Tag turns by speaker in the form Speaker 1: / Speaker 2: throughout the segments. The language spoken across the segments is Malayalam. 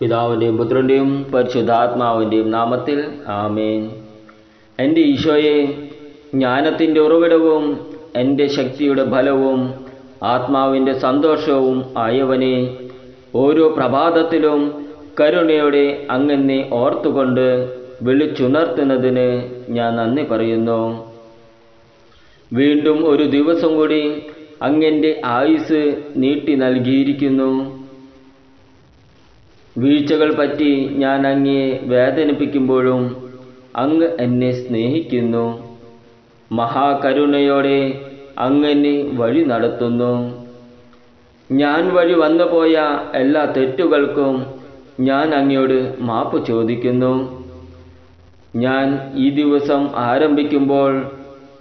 Speaker 1: പിതാവിന്റെയും പുത്രന്റെയും പരിശുദ്ധാത്മാവിന്റെയും നാമത്തിൽ ആമേൻ. എന്റെ ഈശോയെ ജ്ഞാനത്തിന്റെ ഉറവിടവും എന്റെ ശക്തിയുടെ ഫലവും ആത്മാവിന്റെ സന്തോഷവും ആയവനെ ഓരോ പ്രഭാതത്തിലും കരുണയോടെ അങ്ങനെ ഓർത്തുകൊണ്ട് വിളിച്ചുണർത്തുന്നതിന് ഞാൻ നന്ദി പറയുന്നു. വീണ്ടും ഒരു ദിവസം കൂടി അങ്ങന്റെ ആയുസ് നീട്ടി നൽകിയിരിക്കുന്നു. വീഴ്ചകൾ പറ്റി ഞാൻ അങ്ങയെ വേദനിപ്പിക്കുമ്പോഴും അങ്ങ് എന്നെ സ്നേഹിക്കുന്നു. മഹാകരുണയോടെ അങ്ങ് എന്നെ വഴി നടത്തുന്നു. ഞാൻ വഴി വന്നുപോയ എല്ലാ തെറ്റുകൾക്കും ഞാൻ അങ്ങയോട് മാപ്പ് ചോദിക്കുന്നു. ഞാൻ ഈ ദിവസം ആരംഭിക്കുമ്പോൾ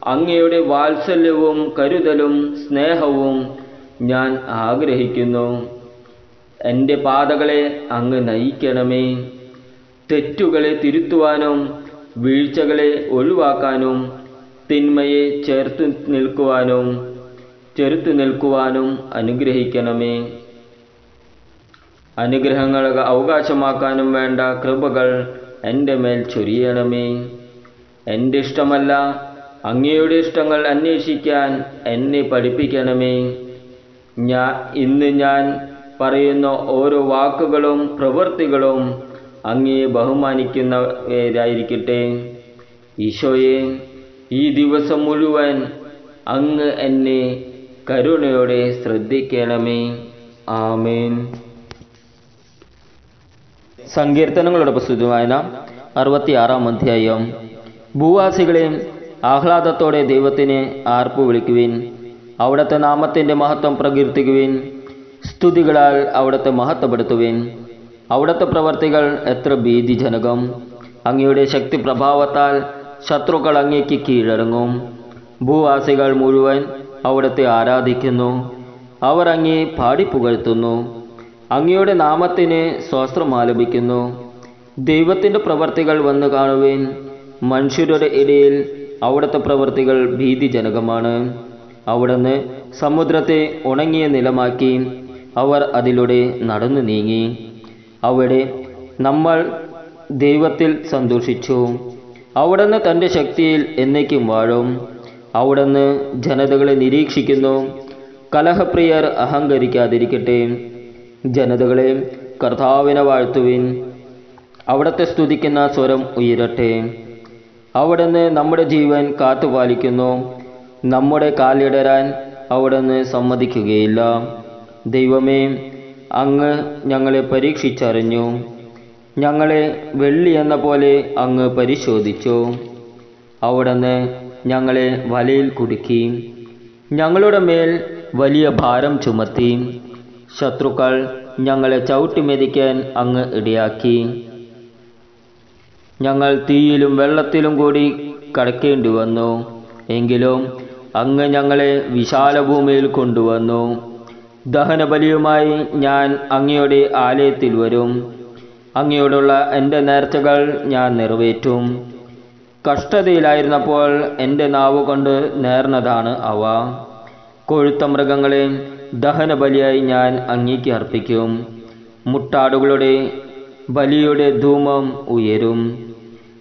Speaker 1: അങ്ങയുടെ വാത്സല്യവും കരുതലും സ്നേഹവും ഞാൻ ആഗ്രഹിക്കുന്നു. എന്റെ പാതകളെ അങ്ങ് നയിക്കണമേ. തെറ്റുകളെ തിരുത്തുവാനും വീഴ്ചകളെ ഒഴിവാക്കാനും തിന്മയെ ചേർത്ത് നിൽക്കുവാനും ചെറുത്തു നിൽക്കുവാനും അനുഗ്രഹിക്കണമേ. അനുഗ്രഹങ്ങൾ അവകാശമാക്കാനും വേണ്ട കൃപകൾ എന്റെ മേൽ ചൊരിയണമേ. എന്റെ ഇഷ്ടമല്ല അങ്ങയുടെ ഇഷ്ടങ്ങൾ അന്വേഷിക്കാൻ എന്നെ പഠിപ്പിക്കണമേ. ഞാൻ ഇന്ന് ഞാൻ പറയുന്ന ഓരോ വാക്കുകളും പ്രവൃത്തികളും അങ്ങേ ബഹുമാനിക്കുന്നവരായിരിക്കട്ടെ. ഈശോയെ ഈ ദിവസം മുഴുവൻ അങ്ങ് എന്നെ കരുണയോടെ ശ്രദ്ധിക്കണമേ. ആമേൻ. സങ്കീർത്തനങ്ങളുടെ പുസ്തകമായ അറുപത്തിയാറാം അധ്യായം. ഭൂവാസികളെ ആഹ്ലാദത്തോടെ ദൈവത്തിന് ആർപ്പു വിളിക്കുവിൻ. അവിടുത്തെ നാമത്തിന്റെ മഹത്വം പ്രകീർത്തിക്കുവിൻ. സ്തുതികളാൽ അവിടുത്തെ മഹത്വപ്പെടുത്തുവിൻ. അവിടുത്തെ പ്രവർത്തികൾ എത്ര ഭീതിജനകം. അങ്ങയുടെ ശക്തി പ്രഭാവത്താൽ ശത്രുക്കൾ അങ്ങേക്ക് കീഴടങ്ങും. ഭൂവാസികൾ മുഴുവൻ അവിടുത്തെ ആരാധിക്കുന്നു. അവർ അങ്ങേ പാടിപ്പുകഴ്ത്തുന്നു. അങ്ങയുടെ നാമത്തിന് സ്വസ്ത്രം ആലപിക്കുന്നു. ദൈവത്തിന്റെ പ്രവർത്തികൾ വന്നു കാണുവിൻ. മനുഷ്യരുടെ ഇടയിൽ അവിടുത്തെ പ്രവർത്തികൾ ഭീതിജനകമാണ്. അവിടുന്ന് സമുദ്രത്തെ ഉണങ്ങിയ നിലമാക്കി അവർ അതിലൂടെ നടന്നു നീങ്ങി. അവിടെ നമ്മൾ ദൈവത്തിൽ സന്തോഷിച്ചു. അവിടുന്ന് തന്റെ ശക്തിയിൽ എന്നേക്കും വാഴും. അവിടുന്ന് ജനതകളെ നിരീക്ഷിക്കുന്നു. കലഹപ്രിയർ അഹങ്കരിക്കാതിരിക്കട്ടെ. ജനതകളെ കർത്താവിനെ വാഴ്ത്തുവിൻ. അവിടത്തെ സ്തുതിക്കുന്ന സ്വരം ഉയരട്ടെ. അവിടുന്ന് നമ്മുടെ ജീവൻ കാത്തുപാലിക്കുന്നു. നമ്മുടെ കാലിടരാൻ അവിടുന്ന് സമ്മതിക്കുകയില്ല. ദൈവമേ അങ്ങ് ഞങ്ങളെ പരീക്ഷിച്ചറിഞ്ഞു. ഞങ്ങളെ വെള്ളി എന്ന പോലെ അങ്ങ് പരിശോധിച്ചു. അവിടുന്ന് ഞങ്ങളെ വലയിൽ കുടുക്കി. ഞങ്ങളുടെ മേൽ വലിയ ഭാരം ചുമത്തി. ശത്രുക്കൾ ഞങ്ങളെ ചവിട്ടിമെതിക്കാൻ അങ്ങ് ഇടയാക്കി. ഞങ്ങൾ തീയിലും വെള്ളത്തിലും കൂടി കടക്കേണ്ടി വന്നു. എങ്കിലും അങ്ങ് ഞങ്ങളെ വിശാല ഭൂമിയിൽ കൊണ്ടുവന്നു. ദഹനബലിയുമായി ഞാൻ അങ്ങയുടെ ആലയത്തിൽ വരും. അങ്ങയോടുള്ള എന്റെ നേർച്ചകൾ ഞാൻ നിറവേറ്റും. കഷ്ടതയിലായിരുന്നപ്പോൾ എന്റെ നാവ് കൊണ്ട് നേർന്നതാണ് അവ. കൊഴുത്ത മൃഗങ്ങളെ ദഹനബലിയായി ഞാൻ അങ്ങേക്ക് അർപ്പിക്കും. മുട്ടാടുകളുടെ ബലിയുടെ ധൂമം ഉയരും.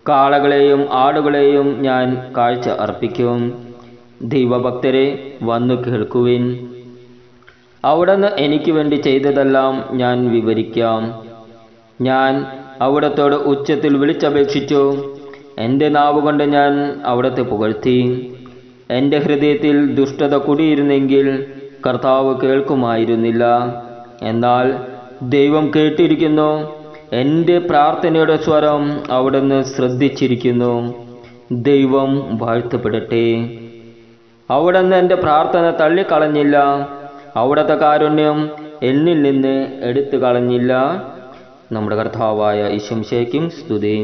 Speaker 1: കാളകളെയും ആടുകളെയും ഞാൻ കാഴ്ച അർപ്പിക്കും. ദൈവഭക്തരെ വന്നു കേൾക്കുവിൻ. അവിടുന്ന് എനിക്ക് വേണ്ടി ചെയ്തതെല്ലാം ഞാൻ വിവരിക്കാം. ഞാൻ അവിടത്തോട് ഉച്ചത്തിൽ വിളിച്ചപേക്ഷിച്ചു. എന്റെ നാവുകൊണ്ട് ഞാൻ അവിടത്തെ പുകഴ്ത്തി. എന്റെ ഹൃദയത്തിൽ ദുഷ്ടത കുടിയിരുന്നെങ്കിൽ കർത്താവ് കേൾക്കുമായിരുന്നില്ല. എന്നാൽ ദൈവം കേട്ടിരിക്കുന്നു. എന്റെ പ്രാർത്ഥനയുടെ സ്വരം അവിടുന്ന് ശ്രദ്ധിച്ചിരിക്കുന്നു. ദൈവം വാഴ്ത്തപ്പെടട്ടെ. അവിടുന്ന് എന്റെ പ്രാർത്ഥന തള്ളിക്കളഞ്ഞില്ല. അവിടുത്തെ കാരുണ്യം എന്നിൽ നിന്ന് എടുത്തു കളഞ്ഞില്ല. നമ്മുടെ കർത്താവായ ഈശംശയ്ക്കും സ്തുതി.